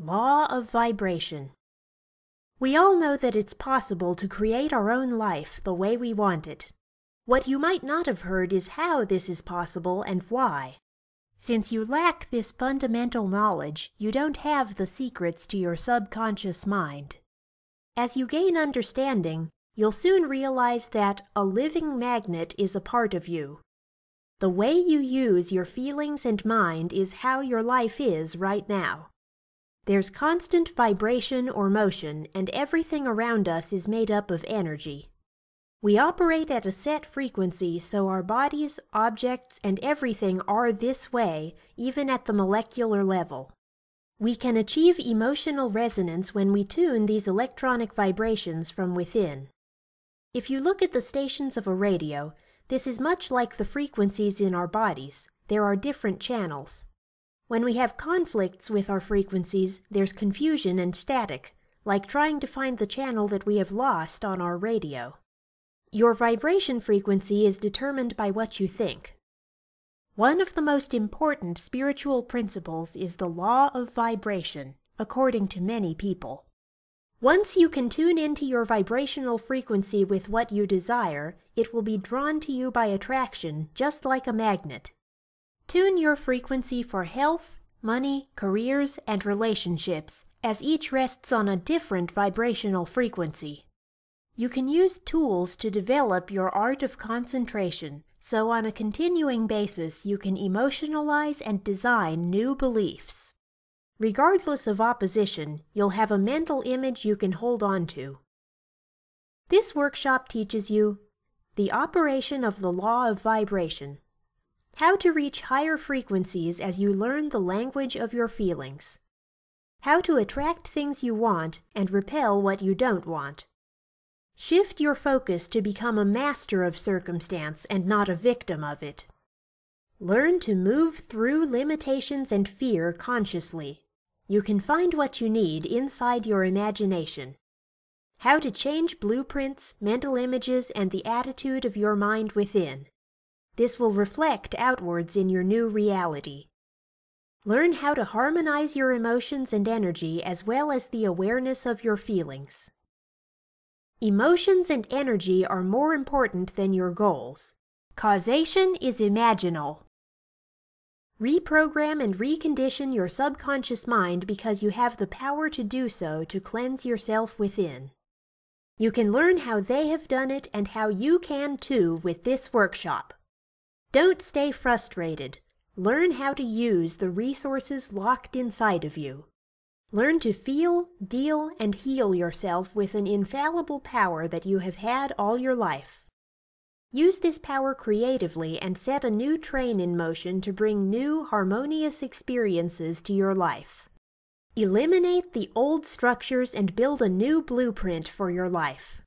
Law of Vibration We all know that it's possible to create our own life the way we want it. What you might not have heard is how this is possible and why. Since you lack this fundamental knowledge, you don't have the secrets to your subconscious mind. As you gain understanding, you'll soon realize that a living magnet is a part of you. The way you use your feelings and mind is how your life is right now. There's constant vibration or motion, and everything around us is made up of energy. We operate at a set frequency, so our bodies, objects, and everything are this way, even at the molecular level. We can achieve emotional resonance when we tune these electronic vibrations from within. If you look at the stations of a radio, this is much like the frequencies in our bodies. There are different channels. When we have conflicts with our frequencies, there's confusion and static, like trying to find the channel that we have lost on our radio. Your vibration frequency is determined by what you think. One of the most important spiritual principles is the law of vibration, according to many people. Once you can tune into your vibrational frequency with what you desire, it will be drawn to you by attraction, just like a magnet. Tune your frequency for health, money, careers, and relationships, as each rests on a different vibrational frequency. You can use tools to develop your art of concentration, so on a continuing basis you can emotionalize and design new beliefs. Regardless of opposition, you'll have a mental image you can hold on to. This workshop teaches you the operation of the law of vibration, how to reach higher frequencies as you learn the language of your feelings. How to attract things you want and repel what you don't want. Shift your focus to become a master of circumstance and not a victim of it. Learn to move through limitations and fear consciously. You can find what you need inside your imagination. How to change blueprints, mental images, and the attitude of your mind within. This will reflect outwards in your new reality. Learn how to harmonize your emotions and energy as well as the awareness of your feelings. Emotions and energy are more important than your goals. Causation is imaginal. Reprogram and recondition your subconscious mind because you have the power to do so to cleanse yourself within. You can learn how they have done it and how you can too with this workshop. Don't stay frustrated. Learn how to use the resources locked inside of you. Learn to feel, deal, and heal yourself with an infallible power that you have had all your life. Use this power creatively and set a new train in motion to bring new, harmonious experiences to your life. Eliminate the old structures and build a new blueprint for your life.